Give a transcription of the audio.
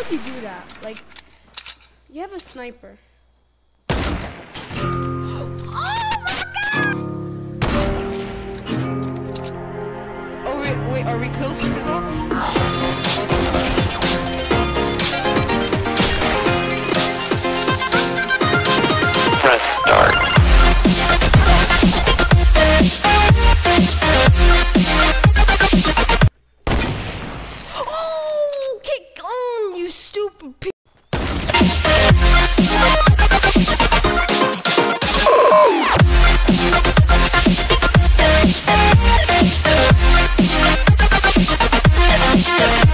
would you do that? Like, you have a sniper. oh my God! Oh wait, wait, are we close to the? Yeah.